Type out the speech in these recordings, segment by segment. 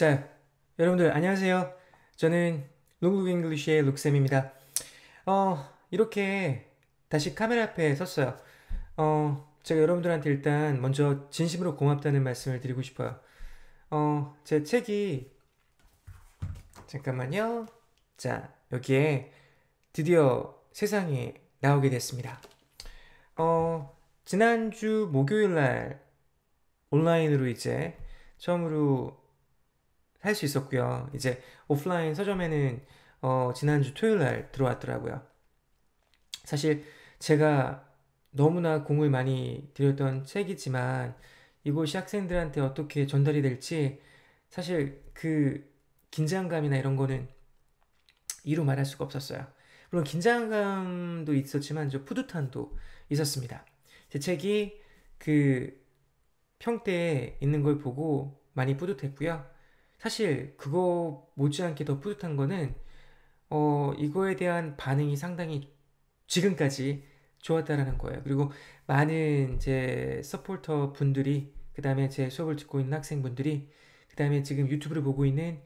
자, 여러분들 안녕하세요. 저는 룩룩 잉글리쉬의 룩쌤입니다. 어, 이렇게 다시 카메라 앞에 섰어요. 어, 제가 여러분들한테 일단 먼저 진심으로 고맙다는 말씀을 드리고 싶어요. 어, 제 책이 잠깐만요. 자, 여기에 드디어 세상에 나오게 됐습니다. 어, 지난주 목요일 날 온라인으로 이제 처음으로 할 수 있었고요. 이제 오프라인 서점에는 어, 지난주 토요일 날 들어왔더라고요. 사실 제가 너무나 공을 많이 들였던 책이지만 이곳이 학생들한테 어떻게 전달이 될지 사실 그 긴장감이나 이런 거는 이루 말할 수가 없었어요. 물론 긴장감도 있었지만 저 뿌듯함도 있었습니다. 제 책이 그 평대에 있는 걸 보고 많이 뿌듯했고요. 사실 그거 못지않게 더 뿌듯한 거는 어 이거에 대한 반응이 상당히 지금까지 좋았다라는 거예요. 그리고 많은 제 서포터 분들이 그 다음에 제 수업을 듣고 있는 학생분들이 그 다음에 지금 유튜브를 보고 있는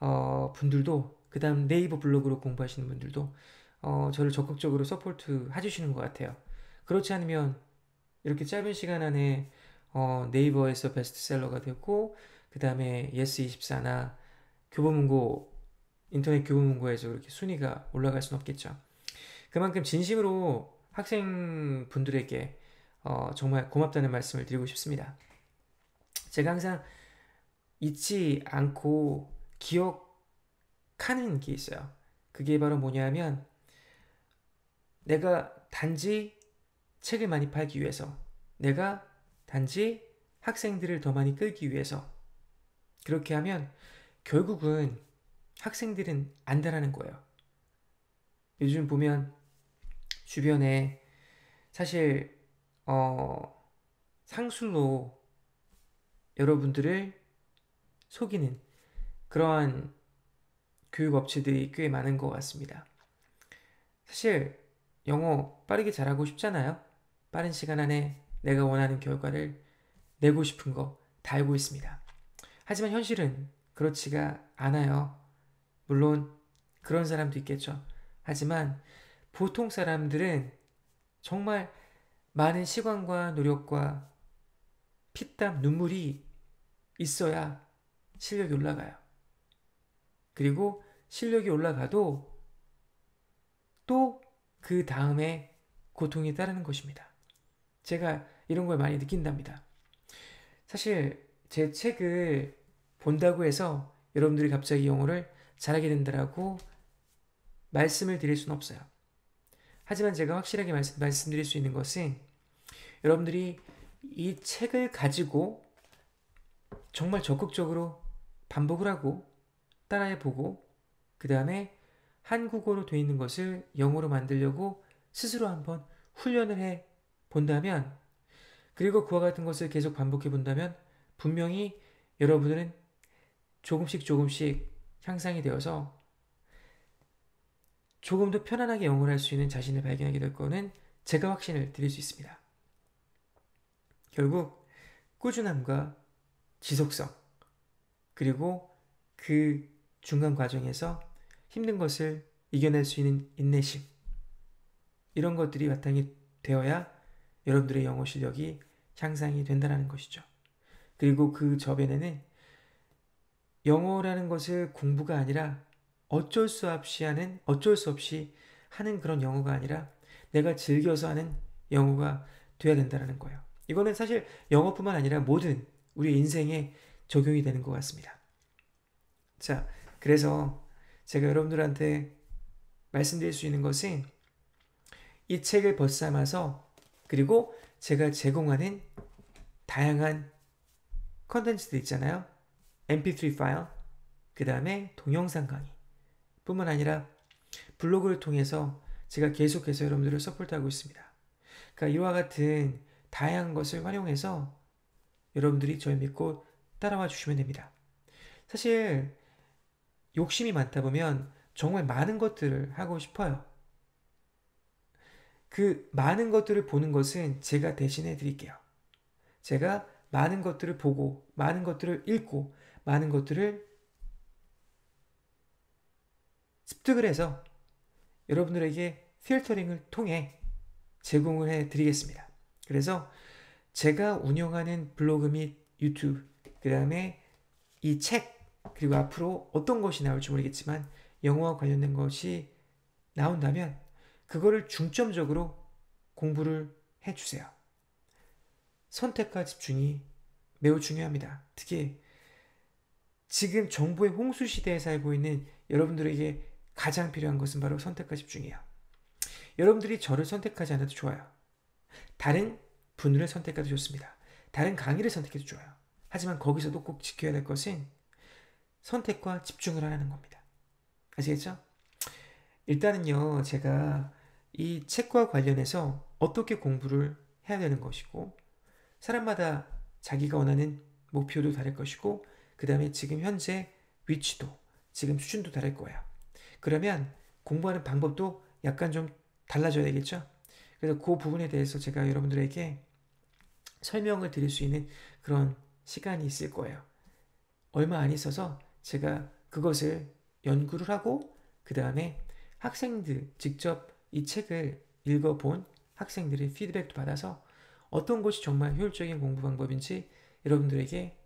어 분들도 그 다음 네이버 블로그로 공부하시는 분들도 어 저를 적극적으로 support 해주시는 것 같아요. 그렇지 않으면 이렇게 짧은 시간 안에 어 네이버에서 베스트셀러가 되고 그 다음에 예스24나 교보문고 인터넷 교보문고에서 그렇게 순위가 올라갈 수는 없겠죠. 그만큼 진심으로 학생분들에게 어, 정말 고맙다는 말씀을 드리고 싶습니다. 제가 항상 잊지 않고 기억하는 게 있어요. 그게 바로 뭐냐면 내가 단지 책을 많이 팔기 위해서 내가 단지 학생들을 더 많이 끌기 위해서 그렇게 하면 결국은 학생들은 안다라는 거예요. 요즘 보면 주변에 사실 어 상술로 여러분들을 속이는 그러한 교육 업체들이 꽤 많은 것 같습니다. 사실 영어 빠르게 잘하고 싶잖아요. 빠른 시간 안에 내가 원하는 결과를 내고 싶은 거 다 알고 있습니다. 하지만 현실은 그렇지가 않아요. 물론 그런 사람도 있겠죠. 하지만 보통 사람들은 정말 많은 시간과 노력과 피땀, 눈물이 있어야 실력이 올라가요. 그리고 실력이 올라가도 또 그 다음에 고통이 따르는 것입니다. 제가 이런 걸 많이 느낀답니다. 사실 제 책을 본다고 해서 여러분들이 갑자기 영어를 잘하게 된다라고 말씀을 드릴 수는 없어요. 하지만 제가 확실하게 말씀, 말씀드릴 수 있는 것은 여러분들이 이 책을 가지고 정말 적극적으로 반복을 하고 따라해 보고 그 다음에 한국어로 되어 있는 것을 영어로 만들려고 스스로 한번 훈련을 해 본다면 그리고 그와 같은 것을 계속 반복해 본다면 분명히 여러분들은 조금씩 조금씩 향상이 되어서 조금 더 편안하게 영어를 할 수 있는 자신을 발견하게 될 거는 제가 확신을 드릴 수 있습니다. 결국 꾸준함과 지속성 그리고 그 중간 과정에서 힘든 것을 이겨낼 수 있는 인내심 이런 것들이 바탕이 되어야 여러분들의 영어 실력이 향상이 된다는 것이죠. 그리고 그 저변에는 영어라는 것을 공부가 아니라 어쩔 수 없이 하는, 어쩔 수 없이 하는 그런 영어가 아니라 내가 즐겨서 하는 영어가 돼야 된다는 거예요. 이거는 사실 영어뿐만 아니라 모든 우리 인생에 적용이 되는 것 같습니다. 자, 그래서 제가 여러분들한테 말씀드릴 수 있는 것은 이 책을 벗삼아서 그리고 제가 제공하는 다양한 컨텐츠들 있잖아요. Mp3 파일, 그 다음에 동영상 강의 뿐만 아니라 블로그를 통해서 제가 계속해서 여러분들을 support하고 있습니다. 그러니까 이와 같은 다양한 것을 활용해서 여러분들이 저를 믿고 따라와 주시면 됩니다. 사실 욕심이 많다 보면 정말 많은 것들을 하고 싶어요. 그 많은 것들을 보는 것은 제가 대신해 드릴게요. 제가 많은 것들을 보고, 많은 것들을 읽고, 많은 것들을 습득을 해서 여러분들에게 필터링을 통해 제공을 해 드리겠습니다. 그래서 제가 운영하는 블로그 및 유튜브, 그 다음에 이 책, 그리고 앞으로 어떤 것이 나올지 모르겠지만 영어와 관련된 것이 나온다면 그거를 중점적으로 공부를 해 주세요. 선택과 집중이 매우 중요합니다. 특히 지금 정보의 홍수 시대에 살고 있는 여러분들에게 가장 필요한 것은 바로 선택과 집중이에요. 여러분들이 저를 선택하지 않아도 좋아요. 다른 분을 선택해도 좋습니다. 다른 강의를 선택해도 좋아요. 하지만 거기서도 꼭 지켜야 될 것은 선택과 집중을 하는 겁니다. 아시겠죠? 일단은요, 제가 이 책과 관련해서 어떻게 공부를 해야 되는 것이고, 사람마다 자기가 원하는 목표도 다를 것이고, 그 다음에 지금 현재 위치도, 지금 수준도 다를 거예요. 그러면 공부하는 방법도 약간 좀 달라져야 되겠죠? 그래서 그 부분에 대해서 제가 여러분들에게 설명을 드릴 수 있는 그런 시간이 있을 거예요. 얼마 안 있어서 제가 그것을 연구를 하고 그 다음에 학생들 직접 이 책을 읽어본 학생들의 피드백도 받아서 어떤 것이 정말 효율적인 공부 방법인지 여러분들에게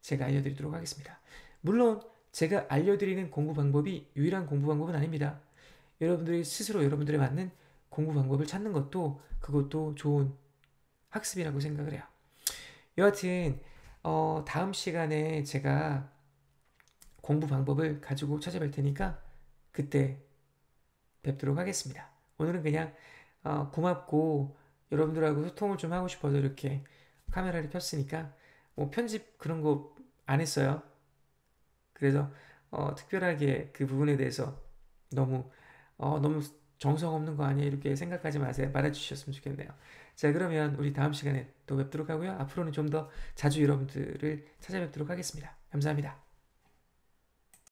제가 알려드리도록 하겠습니다. 물론 제가 알려드리는 공부 방법이 유일한 공부 방법은 아닙니다. 여러분들이 스스로 여러분들에 맞는 공부 방법을 찾는 것도 그것도 좋은 학습이라고 생각을 해요. 여하튼 어, 다음 시간에 제가 공부 방법을 가지고 찾아뵐 테니까 그때 뵙도록 하겠습니다. 오늘은 그냥 어, 고맙고 여러분들하고 소통을 좀 하고 싶어서 이렇게 카메라를 켰으니까 뭐 편집 그런 거 안 했어요. 그래서 어, 특별하게 그 부분에 대해서 너무 어, 너무 정성 없는 거 아니에요 이렇게 생각하지 마세요. 말해주셨으면 좋겠네요. 자 그러면 우리 다음 시간에 또 뵙도록 하고요. 앞으로는 좀 더 자주 여러분들을 찾아뵙도록 하겠습니다. 감사합니다.